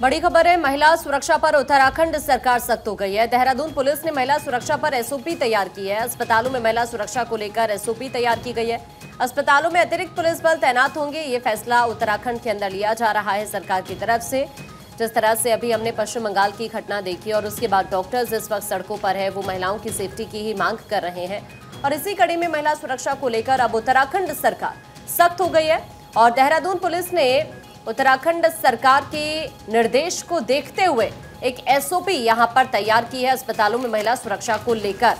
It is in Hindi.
बड़ी खबर है, महिला सुरक्षा पर उत्तराखंड सरकार सख्त हो गई है। देहरादून पुलिस ने महिला सुरक्षा पर एसओपी तैयार की है। अस्पतालों में महिला सुरक्षा को लेकर एसओपी तैयार की गई है। अस्पतालों में अतिरिक्त पुलिस बल तैनात होंगे, ये फैसला उत्तराखंड के अंदर लिया जा रहा है सरकार की तरफ़ से। जिस तरह से अभी हमने पश्चिम बंगाल की घटना देखी और उसके बाद डॉक्टर्स इस वक्त सड़कों पर है, वो महिलाओं की सेफ्टी की ही मांग कर रहे हैं। और इसी कड़ी में महिला सुरक्षा को लेकर अब उत्तराखंड सरकार सख्त हो गई है। और देहरादून पुलिस ने उत्तराखंड सरकार के निर्देश को देखते हुए एक एसओपी यहाँ पर तैयार की है अस्पतालों में महिला सुरक्षा को लेकर।